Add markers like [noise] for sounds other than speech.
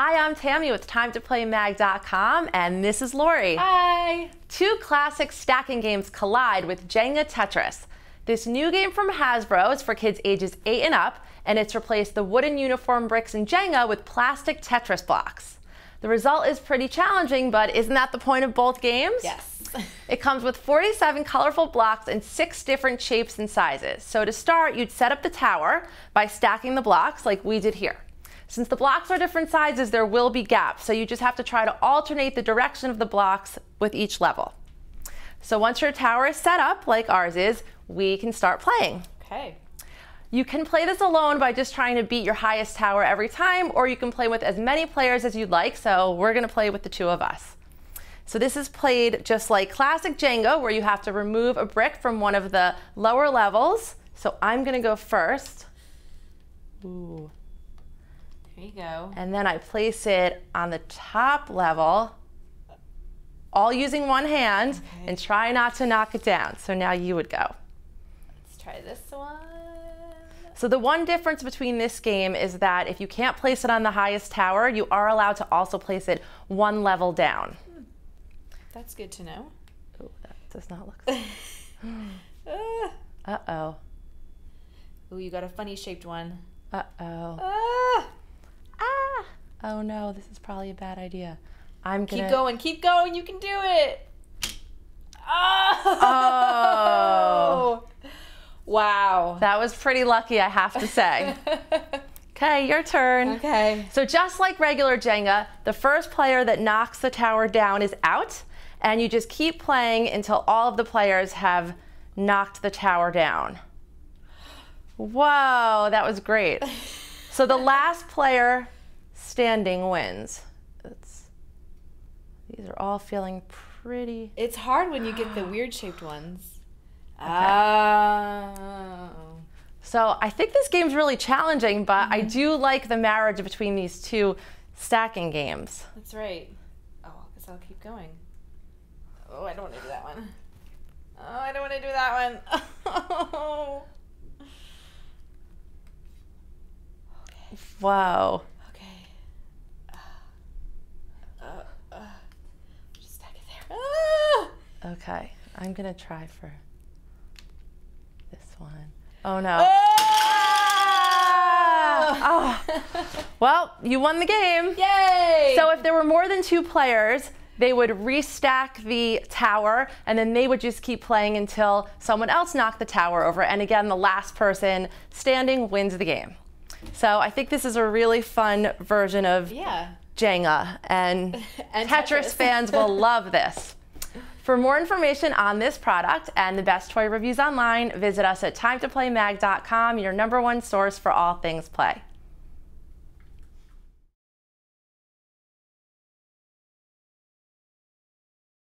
Hi, I'm Tammy with TimeToPlayMag.com, and this is Lori. Hi. Two classic stacking games collide with Jenga Tetris. This new game from Hasbro is for kids ages 8 and up, and it's replaced the wooden uniform bricks in Jenga with plastic Tetris blocks. The result is pretty challenging, but isn't that the point of both games? Yes. [laughs] It comes with 47 colorful blocks in six different shapes and sizes. So to start, you'd set up the tower by stacking the blocks like we did here. Since the blocks are different sizes, there will be gaps, so you just have to try to alternate the direction of the blocks with each level. So once your tower is set up, like ours is, we can start playing. Okay. You can play this alone by just trying to beat your highest tower every time, or you can play with as many players as you'd like, so we're gonna play with the two of us. So this is played just like classic Jenga, where you have to remove a brick from one of the lower levels. So I'm gonna go first. Ooh. There you go. And then I place it on the top level, all using one hand, Okay. and try not to knock it down. So now you would go. Let's try this one. So the one difference between this game is that if you can't place it on the highest tower, you are allowed to also place it one level down. That's good to know. Ooh, that does not look. [laughs] Uh oh. Ooh, you got a funny shaped one. Uh oh. Ah. Oh no, this is probably a bad idea. I'm gonna. Keep going, keep going. You can do it. Oh. Oh. Wow. That was pretty lucky, I have to say. [laughs] Okay, your turn. okay. So just like regular Jenga, the first player that knocks the tower down is out, and you just keep playing until all of the players have knocked the tower down. Whoa, that was great. [laughs] So the last player standing wins. It's, these are all feeling pretty. It's hard when you get the weird shaped ones. Oh. So I think this game's really challenging, but I do like the marriage between these two stacking games. That's right. Oh, I guess I'll keep going. Oh, I don't want to do that one. Oh, I don't want to do that one. [laughs] Okay. Uh, uh, uh, just stack it there. Ah! Okay, I'm gonna try for this one. Oh no. Ah! Oh. Well, you won the game. Yay! So if there were more than two players, they would restack the tower and then they would just keep playing until someone else knocked the tower over. And again, the last person standing wins the game. So I think this is a really fun version of yeah. Jenga, and, [laughs] And Tetris, Tetris. fans will love this. For more information on this product and the best toy reviews online, visit us at timetoplaymag.com, your number one source for all things play.